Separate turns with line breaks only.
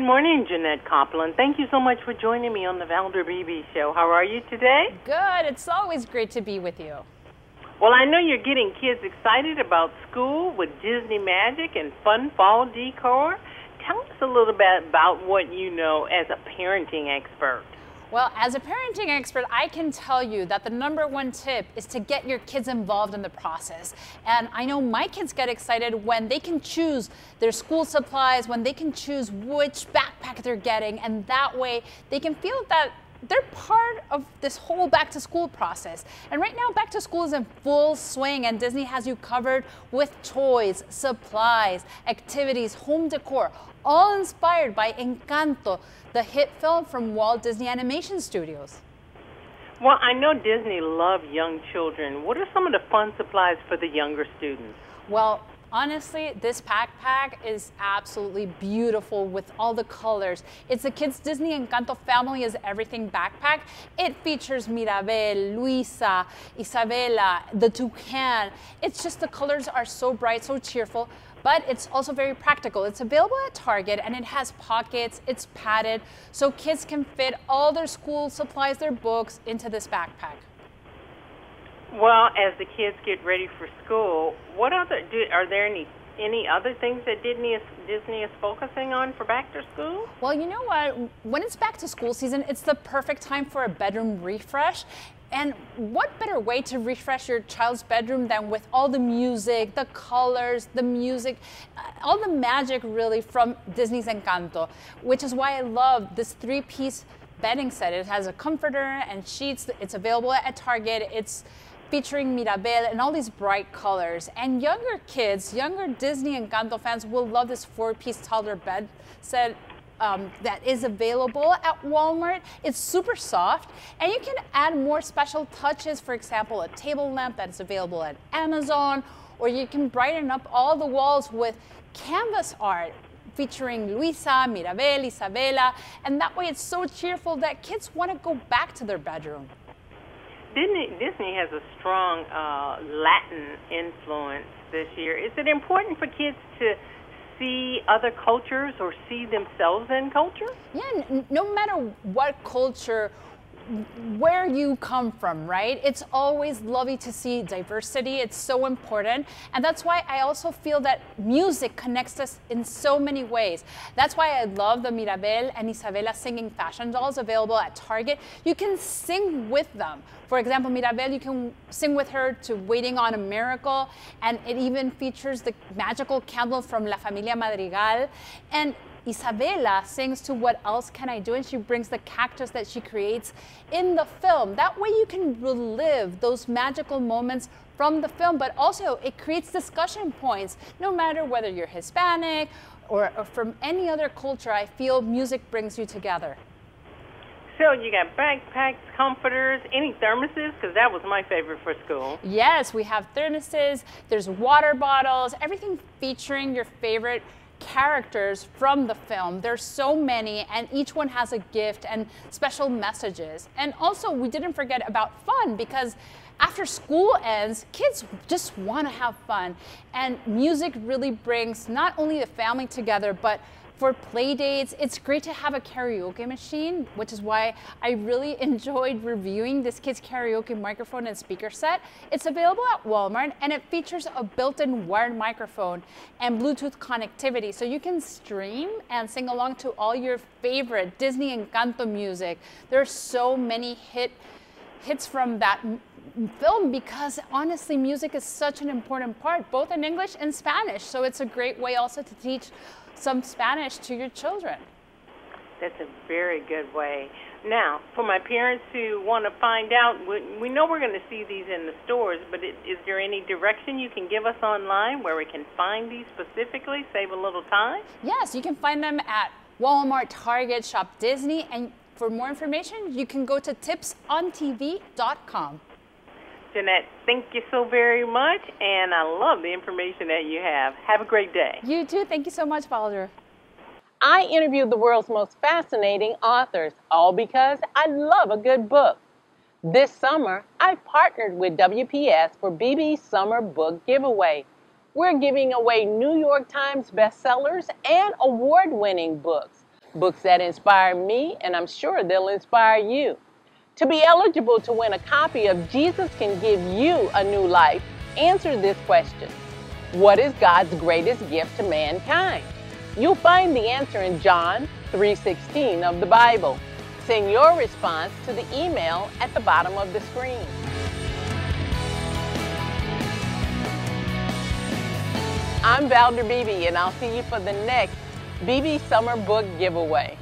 Good morning, Jeannette Kaplun. Thank you so much for joining me on the Valder Beebe Show. How are you today?
Good. It's always great to be with you.
Well, I know you're getting kids excited about school with Disney magic and fun fall decor. Tell us a little bit about what you know as a parenting expert.
Well, as a parenting expert, I can tell you that the number one tip is to get your kids involved in the process. And I know my kids get excited when they can choose their school supplies, when they can choose which backpack they're getting, and that way they can feel that they're part of this whole back to school process. And right now, back to school is in full swing, and Disney has you covered with toys, supplies, activities, home decor, all inspired by Encanto, the hit film from Walt Disney Animation Studios.
Well, I know Disney loves young children. What are some of the fun supplies for the younger students?
Well, Honestly, this backpack is absolutely beautiful with all the colors. It's a Kids Disney Encanto Family is Everything backpack. It features Mirabel, Luisa, Isabela, the toucan. It's just the colors are so bright, so cheerful but it's also very practical. It's available at Target and it has pockets, it's padded, so kids can fit all their school supplies, their books into this backpack.
Well, as the kids get ready for school, what other do, are there any any other things that Disney is, Disney is focusing on for back to school?
Well, you know what? When it's back to school season, it's the perfect time for a bedroom refresh. And what better way to refresh your child's bedroom than with all the music, the colors, the music, uh, all the magic really from Disney's Encanto, which is why I love this three piece bedding set. It has a comforter and sheets. It's available at Target. It's featuring Mirabel and all these bright colors. And younger kids, younger Disney and Encanto fans will love this four-piece toddler bed set um, that is available at Walmart. It's super soft and you can add more special touches, for example, a table lamp that is available at Amazon, or you can brighten up all the walls with canvas art featuring Luisa, Mirabel, Isabela, and that way it's so cheerful that kids want to go back to their bedroom.
Disney, Disney has a strong uh, Latin influence this year. Is it important for kids to see other cultures or see themselves in culture?
Yeah, no matter what culture where you come from, right? It's always lovely to see diversity. It's so important. And that's why I also feel that music connects us in so many ways. That's why I love the Mirabel and Isabela singing fashion dolls available at Target. You can sing with them. For example, Mirabel, you can sing with her to Waiting on a Miracle, and it even features the magical candle from La Familia Madrigal. And Isabela sings to What Else Can I Do? And she brings the cactus that she creates in the film. That way you can relive those magical moments from the film, but also it creates discussion points. No matter whether you're Hispanic or, or from any other culture, I feel music brings you together.
So you got backpacks, comforters, any thermoses? Because that was my favorite for school.
Yes, we have thermoses. There's water bottles, everything featuring your favorite characters from the film. There's so many, and each one has a gift and special messages. And also, we didn't forget about fun because after school ends, kids just want to have fun. And music really brings not only the family together, but for play dates, it's great to have a karaoke machine, which is why I really enjoyed reviewing this kid's karaoke microphone and speaker set. It's available at Walmart and it features a built-in wired microphone and Bluetooth connectivity so you can stream and sing along to all your favorite Disney Encanto music. There are so many hit hits from that film because honestly music is such an important part both in English and Spanish so it's a great way also to teach some Spanish to your children.
That's a very good way. Now, for my parents who want to find out, we know we're going to see these in the stores, but is there any direction you can give us online where we can find these specifically, save a little time?
Yes, you can find them at Walmart, Target, Shop Disney, and for more information, you can go to tipsontv.com.
Jeannette, thank you so very much, and I love the information that you have. Have a great day.
You too. Thank you so much, Valder.
I interviewed the world's most fascinating authors, all because I love a good book. This summer, I partnered with WPS for Beebe's Summer Book Giveaway. We're giving away New York Times bestsellers and award winning books. books that inspire me, and I'm sure they'll inspire you. To be eligible to win a copy of Jesus Can Give You a New Life, answer this question What is God's greatest gift to mankind? You'll find the answer in John 3:16 of the Bible. Send your response to the email at the bottom of the screen. I'm Valder Beebe, and I'll see you for the next Beebe Summer Book Giveaway.